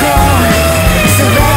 call. So